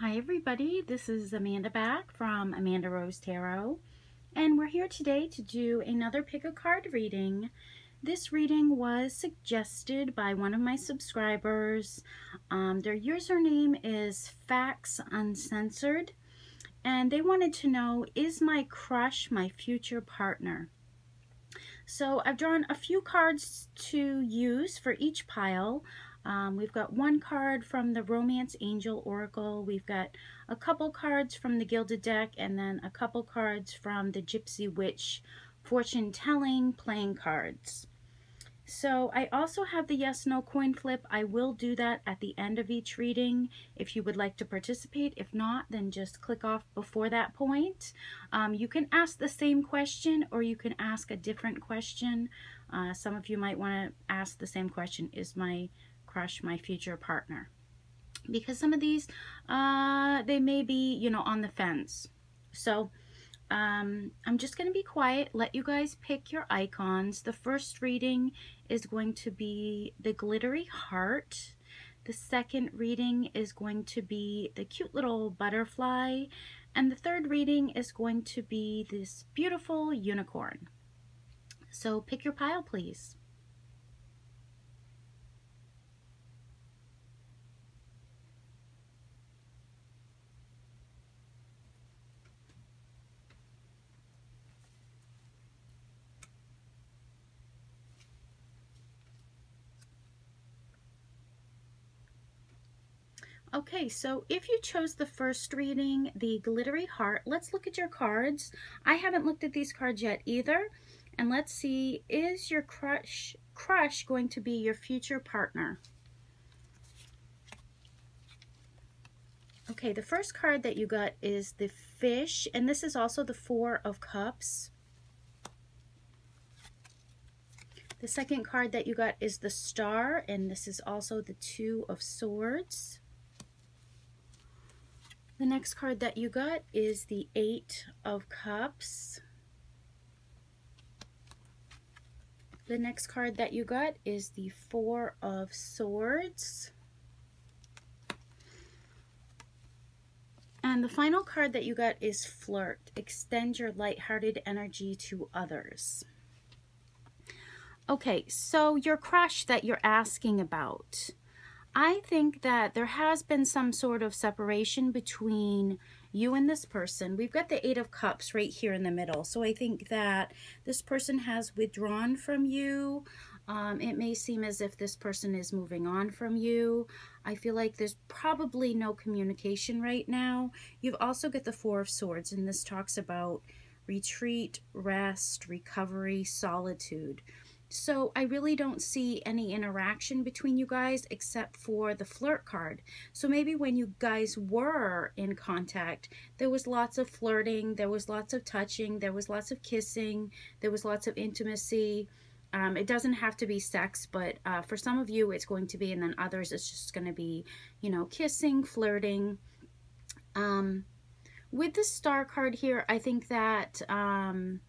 Hi everybody, this is Amanda back from Amanda Rose Tarot and we're here today to do another pick a card reading. This reading was suggested by one of my subscribers. Um, their username is Facts Uncensored and they wanted to know is my crush my future partner? So I've drawn a few cards to use for each pile. Um, we've got one card from the Romance Angel Oracle. We've got a couple cards from the Gilded Deck and then a couple cards from the Gypsy Witch Fortune Telling playing cards. So I also have the yes no coin flip. I will do that at the end of each reading if you would like to participate. If not, then just click off before that point. Um, you can ask the same question or you can ask a different question. Uh, some of you might want to ask the same question. Is my crush my future partner? Because some of these, uh, they may be, you know, on the fence. So um, I'm just going to be quiet, let you guys pick your icons. The first reading is going to be the glittery heart. The second reading is going to be the cute little butterfly. And the third reading is going to be this beautiful unicorn. So pick your pile, please. Okay, so if you chose the first reading, the Glittery Heart, let's look at your cards. I haven't looked at these cards yet either. And let's see, is your crush, crush going to be your future partner? Okay, the first card that you got is the fish, and this is also the Four of Cups. The second card that you got is the Star, and this is also the Two of Swords. The next card that you got is the Eight of Cups. The next card that you got is the Four of Swords. And the final card that you got is Flirt. Extend your lighthearted energy to others. Okay, so your crush that you're asking about. I think that there has been some sort of separation between you and this person. We've got the Eight of Cups right here in the middle. So I think that this person has withdrawn from you. Um, it may seem as if this person is moving on from you. I feel like there's probably no communication right now. You've also got the Four of Swords, and this talks about retreat, rest, recovery, solitude. So I really don't see any interaction between you guys except for the flirt card. So maybe when you guys were in contact, there was lots of flirting, there was lots of touching, there was lots of kissing, there was lots of intimacy. Um, it doesn't have to be sex, but uh, for some of you it's going to be, and then others it's just going to be, you know, kissing, flirting. Um, with the star card here, I think that, um,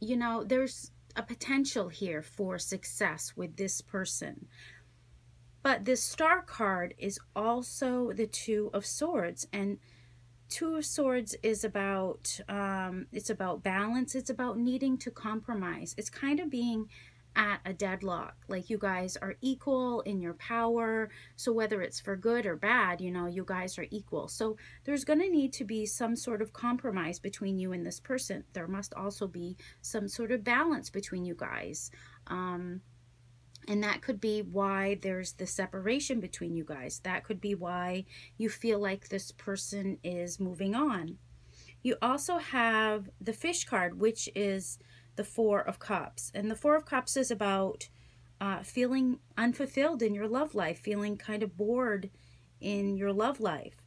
you know, there's a potential here for success with this person. But this star card is also the two of swords and two of swords is about um, it's about balance it's about needing to compromise it's kind of being at a deadlock. Like you guys are equal in your power. So whether it's for good or bad, you know, you guys are equal. So there's going to need to be some sort of compromise between you and this person. There must also be some sort of balance between you guys. Um, and that could be why there's the separation between you guys. That could be why you feel like this person is moving on. You also have the fish card, which is the Four of Cups. And the Four of Cups is about uh, feeling unfulfilled in your love life, feeling kind of bored in your love life.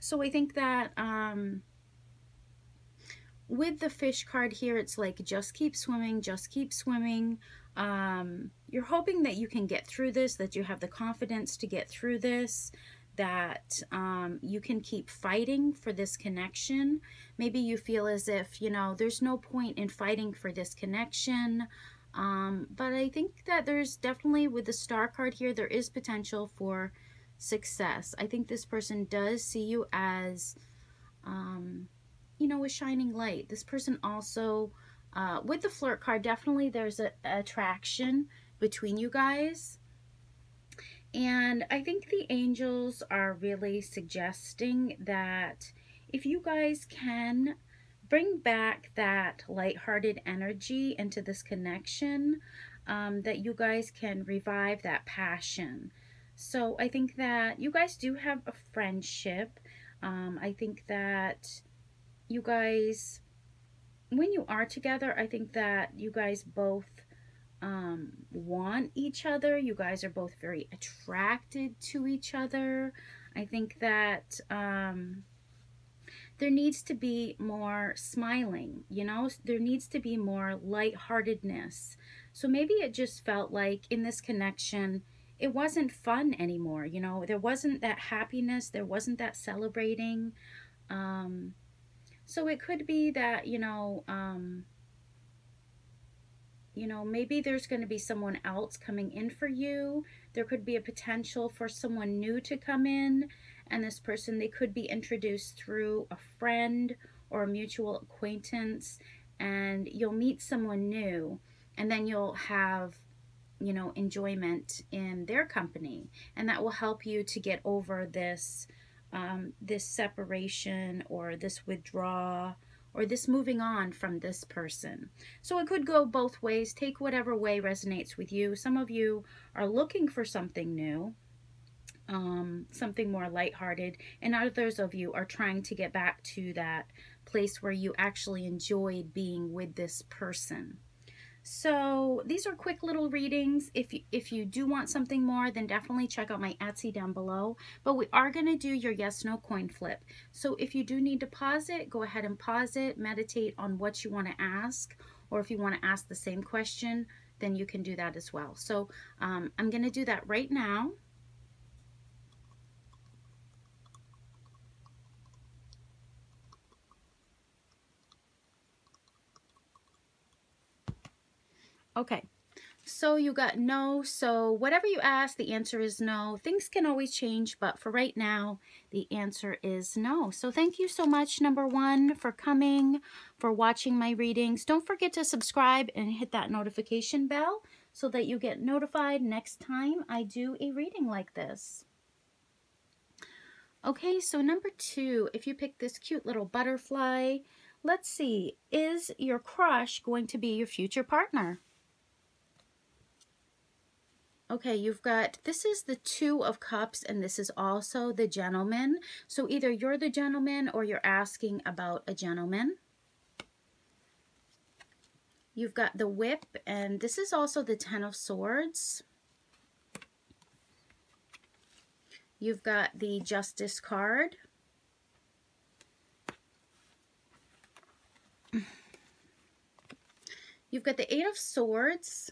So I think that um, with the fish card here, it's like just keep swimming, just keep swimming. Um, you're hoping that you can get through this, that you have the confidence to get through this, that um, you can keep fighting for this connection. Maybe you feel as if, you know, there's no point in fighting for this connection. Um, but I think that there's definitely, with the star card here, there is potential for success. I think this person does see you as, um, you know, a shining light. This person also, uh, with the flirt card, definitely there's a, a attraction between you guys. And I think the angels are really suggesting that if you guys can bring back that lighthearted energy into this connection, um, that you guys can revive that passion. So I think that you guys do have a friendship. Um, I think that you guys, when you are together, I think that you guys both um, want each other. You guys are both very attracted to each other. I think that um, there needs to be more smiling, you know, there needs to be more lightheartedness. So maybe it just felt like in this connection, it wasn't fun anymore, you know, there wasn't that happiness, there wasn't that celebrating. Um, so it could be that, you know, um, you know, maybe there's going to be someone else coming in for you. There could be a potential for someone new to come in. And this person, they could be introduced through a friend or a mutual acquaintance. And you'll meet someone new. And then you'll have, you know, enjoyment in their company. And that will help you to get over this, um, this separation or this withdrawal or this moving on from this person. So it could go both ways. Take whatever way resonates with you. Some of you are looking for something new, um, something more lighthearted, and others of you are trying to get back to that place where you actually enjoyed being with this person. So these are quick little readings. If you, if you do want something more, then definitely check out my Etsy down below. But we are going to do your yes, no coin flip. So if you do need to pause it, go ahead and pause it. Meditate on what you want to ask. Or if you want to ask the same question, then you can do that as well. So um, I'm going to do that right now. Okay, so you got no. So whatever you ask, the answer is no. Things can always change, but for right now, the answer is no. So thank you so much, number one, for coming, for watching my readings. Don't forget to subscribe and hit that notification bell so that you get notified next time I do a reading like this. Okay, so number two, if you pick this cute little butterfly, let's see, is your crush going to be your future partner? Okay, you've got, this is the Two of Cups, and this is also the gentleman. So either you're the gentleman or you're asking about a gentleman. You've got the Whip, and this is also the Ten of Swords. You've got the Justice card. You've got the Eight of Swords.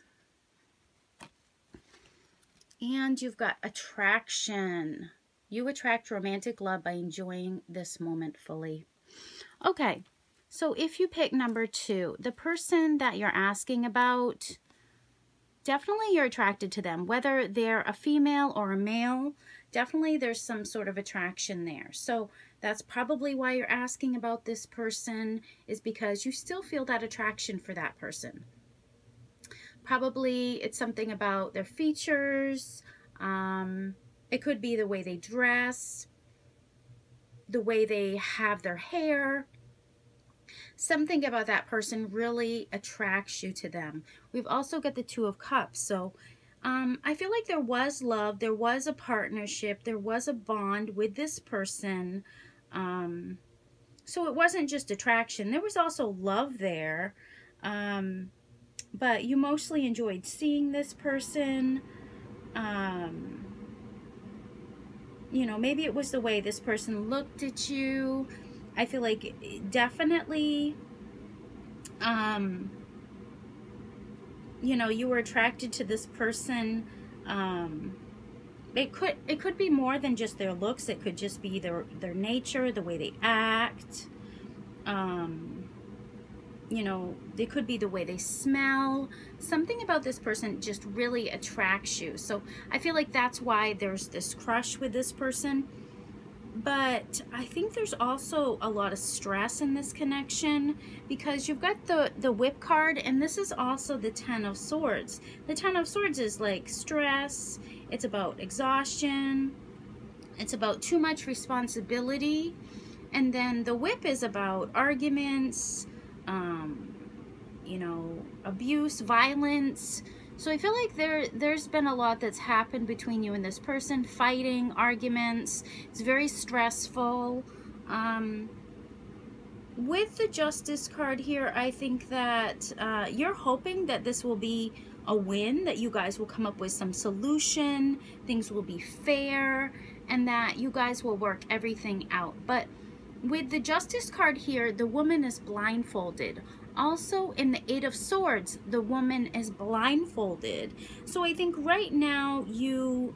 And you've got attraction. You attract romantic love by enjoying this moment fully. Okay, so if you pick number two, the person that you're asking about, definitely you're attracted to them. Whether they're a female or a male, definitely there's some sort of attraction there. So that's probably why you're asking about this person is because you still feel that attraction for that person. Probably it's something about their features. Um, it could be the way they dress, the way they have their hair. Something about that person really attracts you to them. We've also got the Two of Cups. So um, I feel like there was love, there was a partnership, there was a bond with this person. Um, so it wasn't just attraction. There was also love there. Um, but you mostly enjoyed seeing this person. Um, you know, maybe it was the way this person looked at you. I feel like definitely, um, you know, you were attracted to this person. Um, it could it could be more than just their looks. It could just be their their nature, the way they act. Um, you know, they could be the way they smell. Something about this person just really attracts you. So I feel like that's why there's this crush with this person. But I think there's also a lot of stress in this connection because you've got the, the whip card and this is also the Ten of Swords. The Ten of Swords is like stress, it's about exhaustion, it's about too much responsibility. And then the whip is about arguments, um, you know, abuse, violence. So I feel like there there's been a lot that's happened between you and this person, fighting, arguments. It's very stressful. Um, with the justice card here, I think that uh, you're hoping that this will be a win, that you guys will come up with some solution, things will be fair, and that you guys will work everything out. But with the Justice card here, the woman is blindfolded. Also, in the Eight of Swords, the woman is blindfolded. So I think right now you,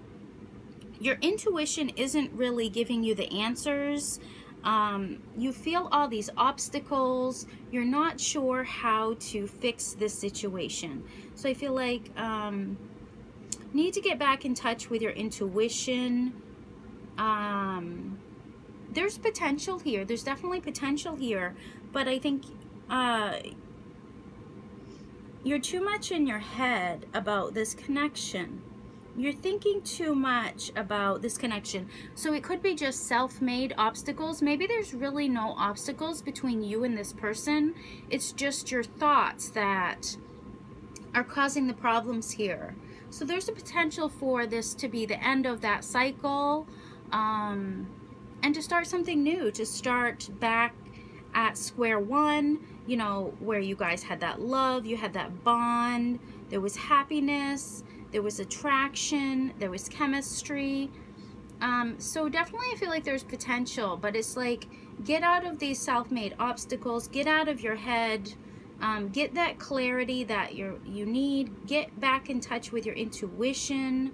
your intuition isn't really giving you the answers. Um, you feel all these obstacles. You're not sure how to fix this situation. So I feel like um, need to get back in touch with your intuition. Um, there's potential here. There's definitely potential here, but I think uh, you're too much in your head about this connection. You're thinking too much about this connection. So it could be just self-made obstacles. Maybe there's really no obstacles between you and this person. It's just your thoughts that are causing the problems here. So there's a potential for this to be the end of that cycle. Um, and to start something new, to start back at square one, you know, where you guys had that love, you had that bond, there was happiness, there was attraction, there was chemistry. Um, so definitely I feel like there's potential, but it's like get out of these self-made obstacles, get out of your head, um, get that clarity that you you need, get back in touch with your intuition,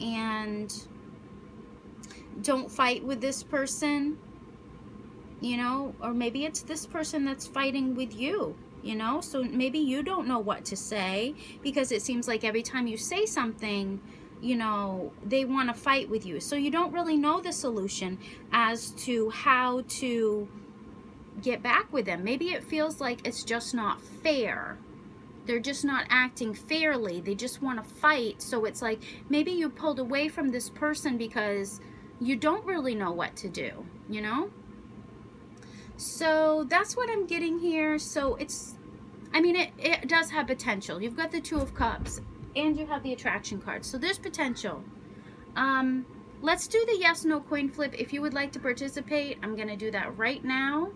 and don't fight with this person, you know, or maybe it's this person that's fighting with you, you know, so maybe you don't know what to say because it seems like every time you say something, you know, they want to fight with you. So you don't really know the solution as to how to get back with them. Maybe it feels like it's just not fair. They're just not acting fairly. They just want to fight. So it's like maybe you pulled away from this person because you don't really know what to do, you know? So that's what I'm getting here. So it's, I mean, it, it does have potential. You've got the Two of Cups and you have the attraction card. So there's potential. Um, let's do the yes, no coin flip. If you would like to participate, I'm going to do that right now.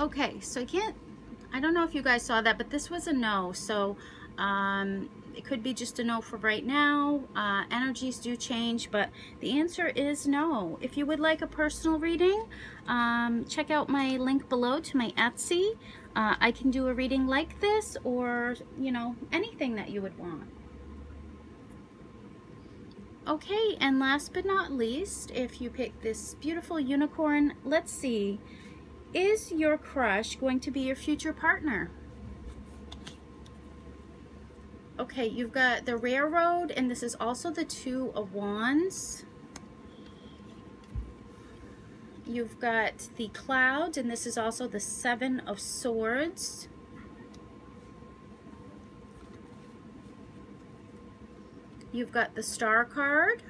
Okay, so I can't, I don't know if you guys saw that, but this was a no. So um, it could be just a no for right now. Uh, energies do change, but the answer is no. If you would like a personal reading, um, check out my link below to my Etsy. Uh, I can do a reading like this or, you know, anything that you would want. Okay, and last but not least, if you pick this beautiful unicorn, let's see. Is your crush going to be your future partner? Okay, you've got the railroad, and this is also the two of wands. You've got the clouds, and this is also the seven of swords. You've got the star card.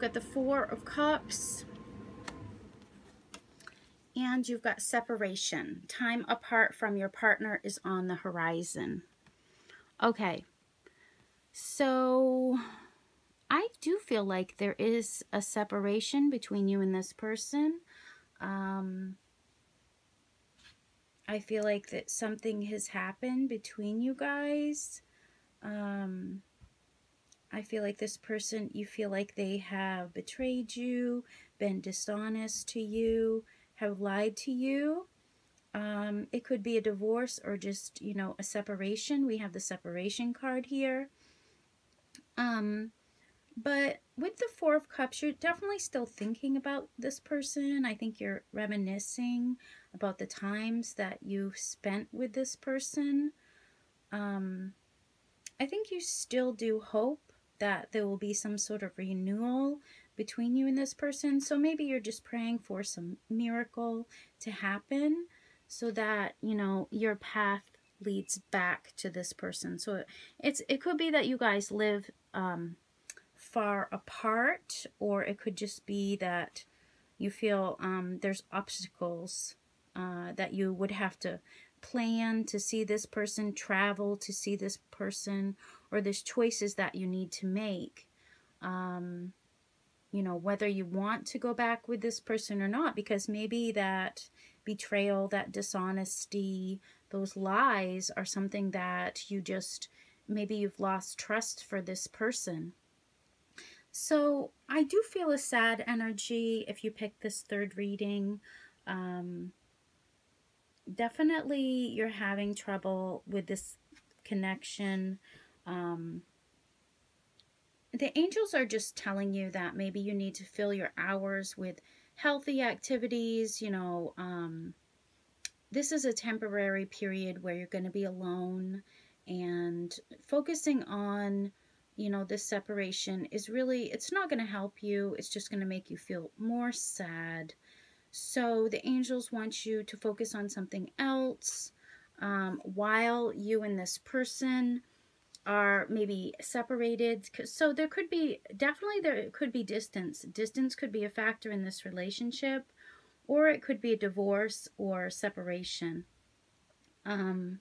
You've got the Four of Cups. And you've got separation. Time apart from your partner is on the horizon. Okay. So I do feel like there is a separation between you and this person. Um, I feel like that something has happened between you guys. Um, I feel like this person, you feel like they have betrayed you, been dishonest to you, have lied to you. Um, it could be a divorce or just, you know, a separation. We have the separation card here. Um, but with the Four of Cups, you're definitely still thinking about this person. I think you're reminiscing about the times that you've spent with this person. Um, I think you still do hope that there will be some sort of renewal between you and this person. So maybe you're just praying for some miracle to happen so that, you know, your path leads back to this person. So it's it could be that you guys live um, far apart or it could just be that you feel um, there's obstacles uh, that you would have to plan to see this person, travel to see this person, or there's choices that you need to make. Um, you know, whether you want to go back with this person or not, because maybe that betrayal, that dishonesty, those lies are something that you just, maybe you've lost trust for this person. So I do feel a sad energy if you pick this third reading. Um, definitely you're having trouble with this connection. Um, the angels are just telling you that maybe you need to fill your hours with healthy activities, you know, um, this is a temporary period where you're going to be alone and focusing on you know this separation is really it's not going to help you it's just going to make you feel more sad. So the angels want you to focus on something else um, while you and this person are maybe separated. So there could be, definitely there could be distance. Distance could be a factor in this relationship or it could be a divorce or separation. Um,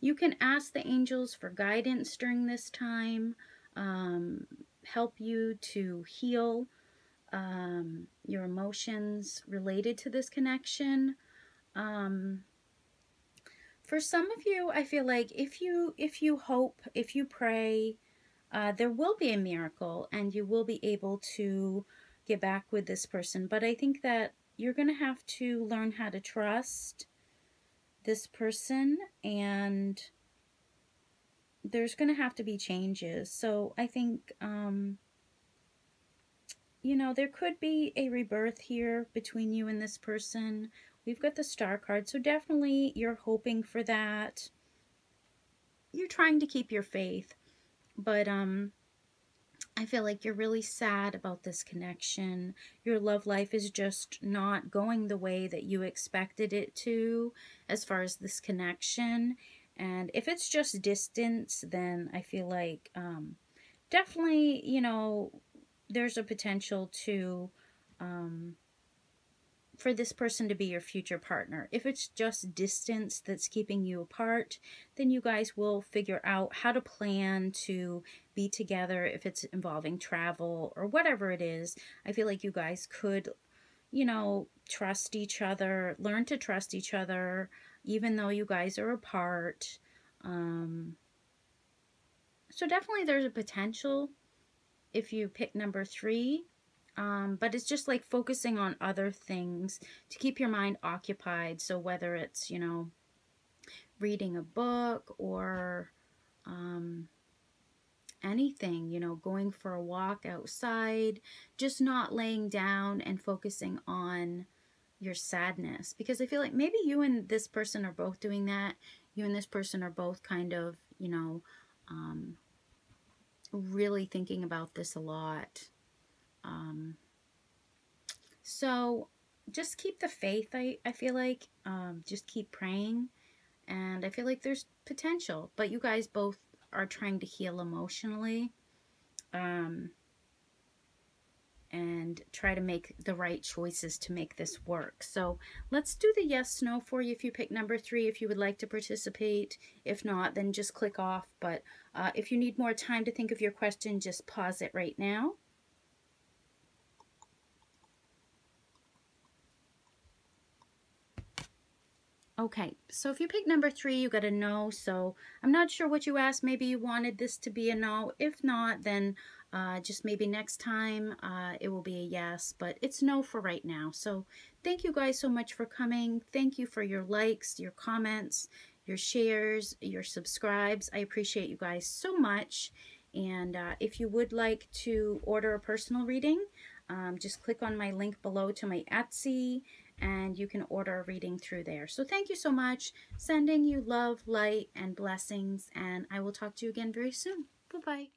you can ask the angels for guidance during this time, um, help you to heal um, your emotions related to this connection. Um, for some of you, I feel like if you if you hope, if you pray, uh, there will be a miracle and you will be able to get back with this person. But I think that you're going to have to learn how to trust this person and there's going to have to be changes. So I think um, you know, there could be a rebirth here between you and this person. We've got the star card, so definitely you're hoping for that. You're trying to keep your faith, but um, I feel like you're really sad about this connection. Your love life is just not going the way that you expected it to as far as this connection. And if it's just distance, then I feel like um, definitely, you know, there's a potential to um, for this person to be your future partner. If it's just distance that's keeping you apart, then you guys will figure out how to plan to be together if it's involving travel or whatever it is. I feel like you guys could, you know, trust each other, learn to trust each other, even though you guys are apart. Um, so definitely there's a potential if you pick number three. Um, but it's just like focusing on other things to keep your mind occupied. So whether it's, you know, reading a book or um, anything, you know, going for a walk outside, just not laying down and focusing on your sadness. Because I feel like maybe you and this person are both doing that. You and this person are both kind of, you know, um, really thinking about this a lot. Um, so just keep the faith, I, I feel like. Um, just keep praying. And I feel like there's potential. But you guys both are trying to heal emotionally. Um, and try to make the right choices to make this work. So let's do the yes, no for you if you pick number three, if you would like to participate. If not, then just click off. But uh, if you need more time to think of your question, just pause it right now. Okay, so if you pick number three, you got a no. So I'm not sure what you asked. Maybe you wanted this to be a no. If not, then uh, just maybe next time uh, it will be a yes, but it's no for right now. So thank you guys so much for coming. Thank you for your likes, your comments, your shares, your subscribes. I appreciate you guys so much. And uh, if you would like to order a personal reading, um, just click on my link below to my Etsy and you can order a reading through there. So thank you so much. Sending you love, light, and blessings, and I will talk to you again very soon. Bye-bye.